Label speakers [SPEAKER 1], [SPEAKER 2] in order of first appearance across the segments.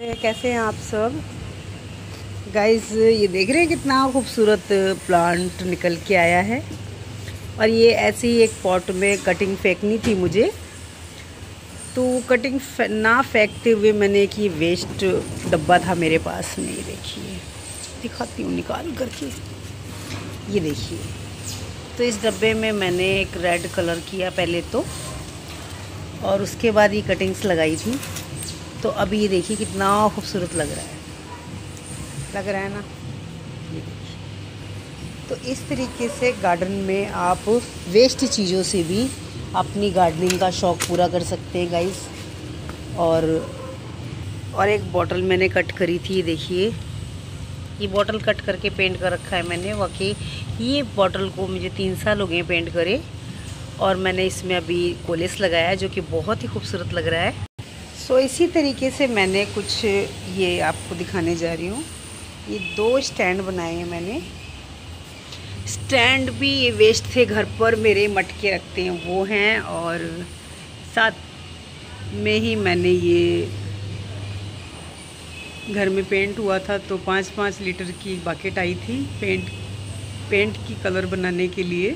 [SPEAKER 1] कैसे हैं आप सब? गाइस ये देख रहे हैं कितना खूबसूरत प्लांट निकल के आया है। और ये ऐसे ही एक पॉट में कटिंग फेंकनी थी मुझे। तो कटिंग ना फेंकते हुए मैंने कि वेस्ट डब्बा था मेरे पास। में ये देखिए। दिखाती हूँ, निकाल करके। ये देखिए। तो इस डब्बे में मैंने एक रेड कलर किया पहले तो। और उसके बाद ये कटिंग्स लगाई थी। तो अभी ये देखिए कितना खूबसूरत लग रहा है। लग रहा है ना? ये देखिए। तो इस तरीके से गार्डन में आप वेस्ट चीज़ों से भी अपनी गार्डनिंग का शौक़ पूरा कर सकते हैं गाइस और और एक बॉटल मैंने कट करी थी देखिए। ये बॉटल कट करके पेंट कर रखा है मैंने, वाकई। ये बॉटल को मुझे तीन साल हो गए पेंट करे। और मैंने इसमें अभी कोलेस लगाया जो कि बहुत ही खूबसूरत लग रहा है। सो so, इसी तरीके से मैंने कुछ ये आपको दिखाने जा रही हूँ। ये दो स्टैंड बनाए हैं मैंने। स्टैंड भी ये वेस्ट थे घर पर मेरे मटके रखते हैं वो हैं और साथ में ही मैंने ये घर में पेंट हुआ था तो पाँच पाँच लीटर की बाकेट आई थी पेंट पेंट की कलर बनाने के लिए।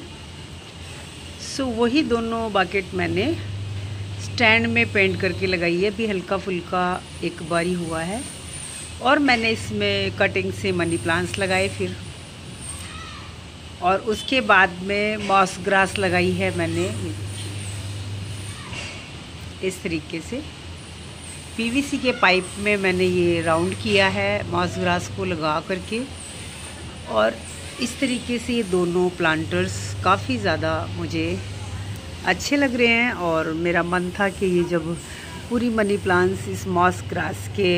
[SPEAKER 1] सो वही दोनों बाकेट मैंने स्टैंड में पेंट करके लगाई है। अभी हल्का फुल्का एक बारी हुआ है और मैंने इसमें कटिंग से मनी प्लांट्स लगाए फिर। और उसके बाद में मॉस ग्रास लगाई है मैंने। इस तरीके से पीवीसी के पाइप में मैंने ये राउंड किया है मॉस ग्रास को लगा करके। और इस तरीके से ये दोनों प्लांटर्स काफ़ी ज़्यादा मुझे अच्छे लग रहे हैं और मेरा मन था कि ये जब पूरी मनी प्लांट्स इस मॉस ग्रास के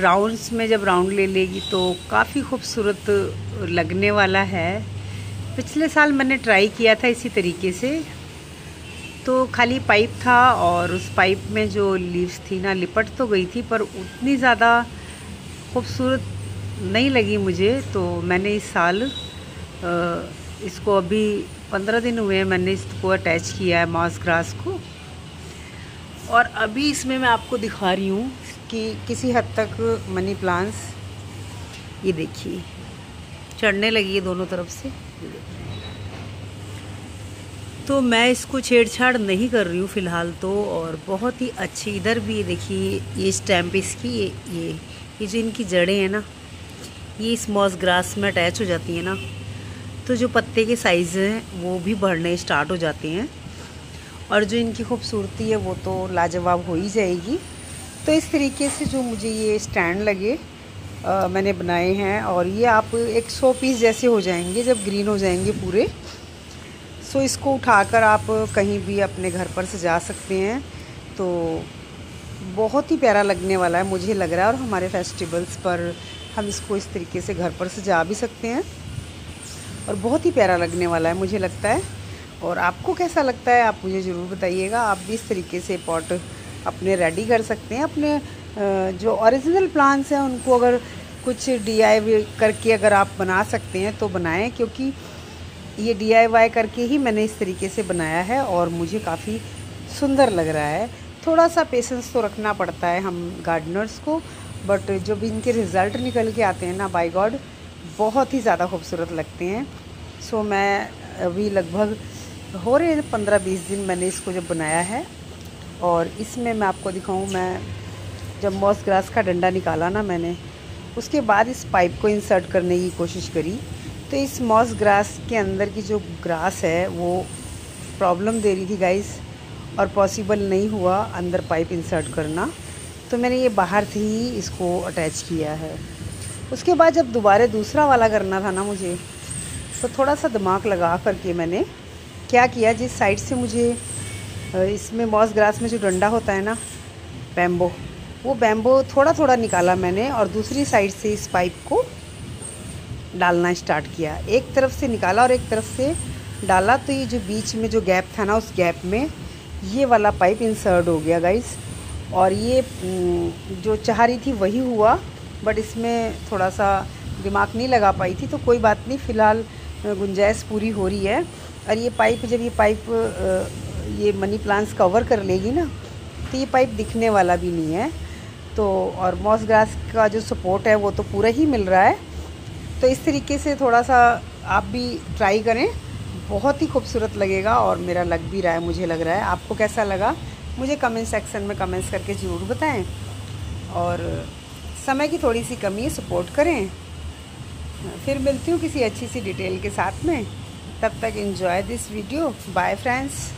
[SPEAKER 1] राउंड्स में जब राउंड ले लेगी तो काफ़ी खूबसूरत लगने वाला है। पिछले साल मैंने ट्राई किया था इसी तरीके से। तो खाली पाइप था और उस पाइप में जो लीव्स थी ना, लिपट तो गई थी, पर उतनी ज़्यादा खूबसूरत नहीं लगी मुझे। तो मैंने इस साल इसको अभी पंद्रह दिन हुए हैं मैंने इसको अटैच किया है मॉस ग्रास को। और अभी इसमें मैं आपको दिखा रही हूँ कि किसी हद तक मनी प्लांट्स ये देखिए, चढ़ने लगी है दोनों तरफ़ से। तो मैं इसको छेड़छाड़ नहीं कर रही हूँ फ़िलहाल तो और बहुत ही अच्छी, इधर भी देखिए, ये स्टैम्प इसकी, ये ये ये जो इनकी जड़ें हैं ना, ये स्मॉस ग्रास में अटैच हो जाती हैं ना। तो जो पत्ते के साइज़ हैं वो भी बढ़ने स्टार्ट हो जाते हैं। और जो इनकी खूबसूरती है वो तो लाजवाब हो ही जाएगी। तो इस तरीके से जो मुझे ये स्टैंड लगे आ, मैंने बनाए हैं और ये आप एक सौ पीस जैसे हो जाएँगे जब ग्रीन हो जाएँगे पूरे। सो इसको उठाकर आप कहीं भी अपने घर पर सजा सकते हैं। तो बहुत ही प्यारा लगने वाला है मुझे लग रहा है। और हमारे फेस्टिवल्स पर हम इसको इस तरीके से घर पर सजा भी सकते हैं। और बहुत ही प्यारा लगने वाला है, मुझे लगता है। और आपको कैसा लगता है, आप मुझे ज़रूर बताइएगा। आप भी इस तरीके से पॉट अपने रेडी कर सकते हैं। अपने जो ओरिजिनल प्लांट्स हैं, उनको अगर कुछ डी करके अगर आप बना सकते हैं तो बनाएँ, क्योंकि ये डीआईवाई करके ही मैंने इस तरीके से बनाया है और मुझे काफ़ी सुंदर लग रहा है। थोड़ा सा पेशेंस तो रखना पड़ता है हम गार्डनर्स को बट जब इनके रिज़ल्ट निकल के आते हैं ना बाय गॉड बहुत ही ज़्यादा खूबसूरत लगते हैं। सो मैं अभी लगभग हो रहे पंद्रह बीस दिन मैंने इसको जब बनाया है और इसमें मैं आपको दिखाऊँ, मैं जब मॉस ग्रास का डंडा निकाला ना मैंने, उसके बाद इस पाइप को इंसर्ट करने की कोशिश करी। तो इस मॉस ग्रास के अंदर की जो ग्रास है, वो प्रॉब्लम दे रही थी गाइस और पॉसिबल नहीं हुआ अंदर पाइप इंसर्ट करना। तो मैंने ये बाहर से ही इसको अटैच किया है। उसके बाद जब दोबारा दूसरा वाला करना था ना मुझे तो थोड़ा सा दिमाग लगा करके मैंने क्या किया, जिस साइड से मुझे इसमें मॉस ग्रास में जो डंडा होता है ना, बैम्बो, वो बैम्बो थोड़ा थोड़ा निकाला मैंने और दूसरी साइड से इस पाइप को डालना स्टार्ट किया। एक तरफ़ से निकाला और एक तरफ़ से डाला तो ये जो बीच में जो गैप था ना, उस गैप में ये वाला पाइप इंसर्ट हो गया, गाइस। और ये जो चाह रही थी, वही हुआ बट इसमें थोड़ा सा दिमाग नहीं लगा पाई थी तो कोई बात नहीं, फ़िलहाल गुंजाइश पूरी हो रही है। और ये पाइप, जब ये पाइप ये मनी प्लांट्स कवर कर लेगी ना तो ये पाइप दिखने वाला भी नहीं है। तो और मॉस ग्रास का जो सपोर्ट है, वो तो पूरा ही मिल रहा है। तो इस तरीके से थोड़ा सा आप भी ट्राई करें, बहुत ही खूबसूरत लगेगा और मेरा लग भी रहा है, मुझे लग रहा है। आपको कैसा लगा, मुझे कमेंट सेक्शन में कमेंट्स करके ज़रूर बताएँ। और समय की थोड़ी सी कमी है सपोर्ट करें। फिर मिलती हूँ किसी अच्छी सी डिटेल के साथ में। तब तक enjoy this video bye friends